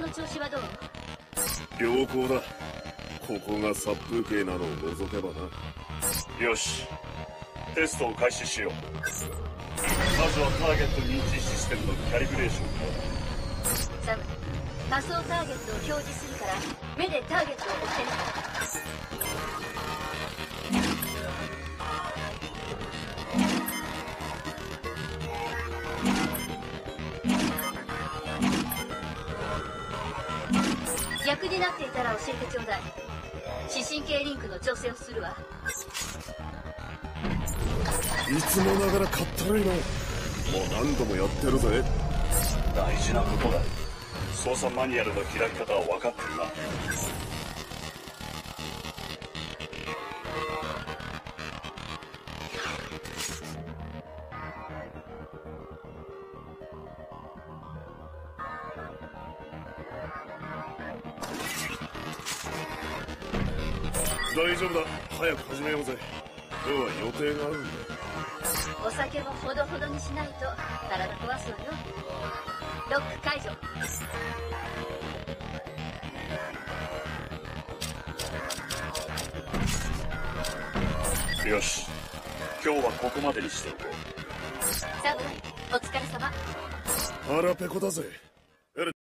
の調子はどう？良好だ。ここが殺風景なのを除けばな。よし。テストを開始しよう。まずはターゲット認知システムのキャリブレーションサム仮想ターゲットを表示するから目でターゲットを追って役になっていたら教えてちょうだい。視神経リンクの調整をするわ。いつもながらかったるいな。もう何度もやってるぜ。大事なことだ。操作マニュアルの開き方は分かってるな大丈夫だ。早く始めようぜ。今日は予定があるんだお酒もほどほどにしないと体壊すわよ。ロック解除。よし。今日はここまでにしておこう。サムお疲れ様。腹ペコだぜ